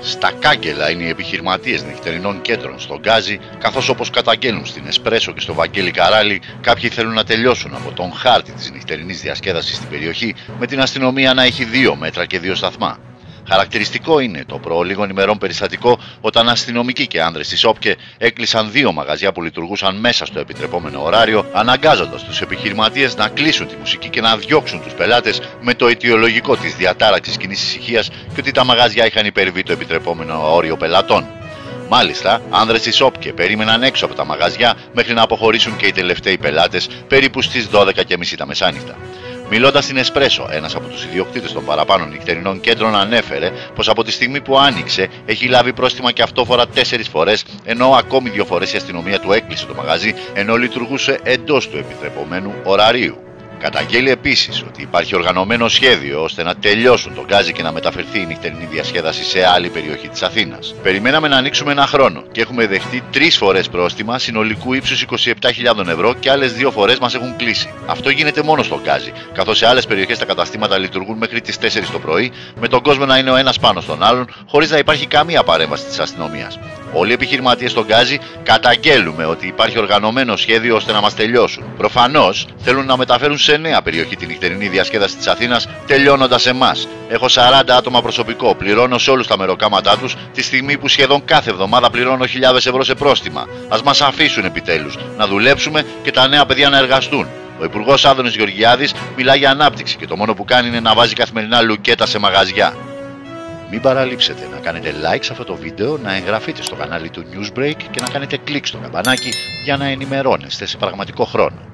Στα κάγκελα είναι οι επιχειρηματίες νυχτερινών κέντρων στον Γκάζι, καθώς όπως καταγγέλνουν στην Εσπρέσο και στο Βαγγέλη Καράλη, κάποιοι θέλουν να τελειώσουν από τον χάρτη της νυχτερινής διασκέδασης στην περιοχή με την αστυνομία να έχει δύο μέτρα και δύο σταθμά. Χαρακτηριστικό είναι το προ λίγων ημερών περιστατικό όταν αστυνομικοί και άνδρες της ΟΠΚΕ έκλεισαν δύο μαγαζιά που λειτουργούσαν μέσα στο επιτρεπόμενο ωράριο, αναγκάζοντας τους επιχειρηματίες να κλείσουν τη μουσική και να διώξουν τους πελάτες με το αιτιολογικό της διατάραξης κοινής ησυχίας και ότι τα μαγαζιά είχαν υπερβεί το επιτρεπόμενο όριο πελατών. Μάλιστα, άνδρες της ΟΠΚΕ περίμεναν έξω από τα μαγαζιά μέχρι να αποχωρήσουν και οι τελευταίοι πελάτες περίπου στις 12.30 τα μεσάνυχτα. Μιλώντας στην Εσπρέσο, ένας από τους ιδιοκτήτες των παραπάνω νυχτερινών κέντρων ανέφερε πως από τη στιγμή που άνοιξε έχει λάβει πρόστιμα και αυτόφορα τέσσερις φορές, ενώ ακόμη δύο φορές η αστυνομία του έκλεισε το μαγαζί ενώ λειτουργούσε εντός του επιτρεπωμένου ωραρίου. Καταγγέλει επίσης ότι υπάρχει οργανωμένο σχέδιο ώστε να τελειώσουν τον γκάζι και να μεταφερθεί η νυχτερινή διασκέδαση σε άλλη περιοχή της Αθήνας. Περιμέναμε να ανοίξουμε ένα χρόνο και έχουμε δεχτεί τρεις φορές πρόστιμα συνολικού ύψους 27.000 ευρώ και άλλες δύο φορές μας έχουν κλείσει. Αυτό γίνεται μόνο στον γκάζι, καθώς σε άλλες περιοχές τα καταστήματα λειτουργούν μέχρι τις 4 το πρωί, με τον κόσμο να είναι ο ένας πάνω στον άλλον, χωρίς να υπάρχει καμία παρέμβαση της αστυνομίας. Όλοι οι επιχειρηματίες στον Γκάζι καταγγέλουμε ότι υπάρχει οργανωμένο σχέδιο ώστε να μας τελειώσουν. Προφανώς θέλουν να μεταφέρουν σε νέα περιοχή τη νυχτερινή διασκέδαση της Αθήνας, τελειώνοντας εμάς. Έχω 40 άτομα προσωπικό, πληρώνω σε όλους τα μεροκάματά τους, τη στιγμή που σχεδόν κάθε εβδομάδα πληρώνω χιλιάδες ευρώ σε πρόστιμα. Α μας αφήσουν επιτέλους να δουλέψουμε και τα νέα παιδιά να εργαστούν. Ο Υπουργός Άδωνης Γεωργιάδης μιλάει για ανάπτυξη και το μόνο που κάνει είναι να βάζει καθημερινά λουκέτα σε μαγαζιά. Μην παραλείψετε να κάνετε like σε αυτό το βίντεο, να εγγραφείτε στο κανάλι του Newsbreak και να κάνετε κλικ στο καμπανάκι για να ενημερώνεστε σε πραγματικό χρόνο.